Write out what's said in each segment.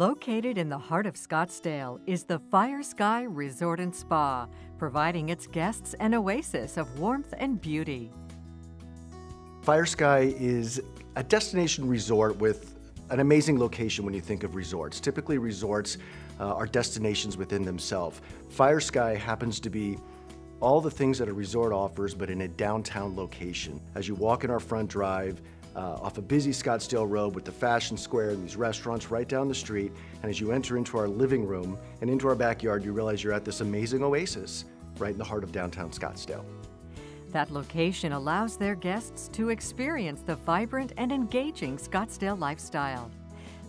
Located in the heart of Scottsdale is the FireSky Resort and Spa, providing its guests an oasis of warmth and beauty. FireSky is a destination resort with an amazing location when you think of resorts. Typically, resorts uh, are destinations within themselves. FireSky happens to be all the things that a resort offers, but in a downtown location. As you walk in our front drive, uh, off a busy Scottsdale Road with the Fashion Square and these restaurants right down the street. And as you enter into our living room and into our backyard, you realize you're at this amazing oasis right in the heart of downtown Scottsdale. That location allows their guests to experience the vibrant and engaging Scottsdale lifestyle.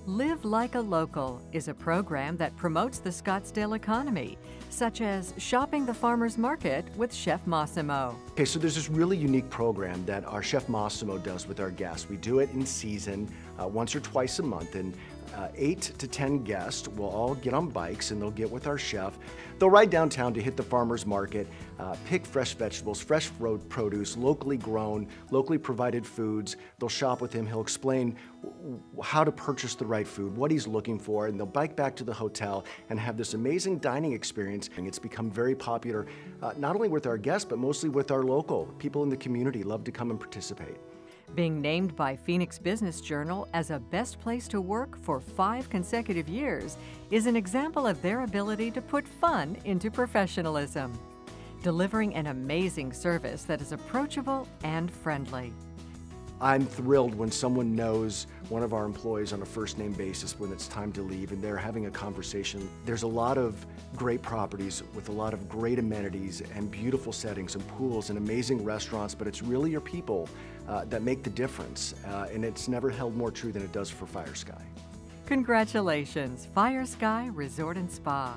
Live Like a Local is a program that promotes the Scottsdale economy, such as shopping the farmer's market with Chef Massimo. Okay, so there's this really unique program that our Chef Massimo does with our guests. We do it in season uh, once or twice a month, and uh, eight to 10 guests will all get on bikes and they'll get with our chef. They'll ride downtown to hit the farmer's market, uh, pick fresh vegetables, fresh produce, locally grown, locally provided foods. They'll shop with him. He'll explain how to purchase the right food, what he's looking for, and they'll bike back to the hotel and have this amazing dining experience. And it's become very popular, uh, not only with our guests, but mostly with our local. People in the community love to come and participate. Being named by Phoenix Business Journal as a best place to work for five consecutive years is an example of their ability to put fun into professionalism, delivering an amazing service that is approachable and friendly. I'm thrilled when someone knows one of our employees on a first name basis when it's time to leave and they're having a conversation. There's a lot of great properties with a lot of great amenities and beautiful settings and pools and amazing restaurants, but it's really your people uh, that make the difference. Uh, and it's never held more true than it does for FireSky. Congratulations, FireSky Resort and Spa.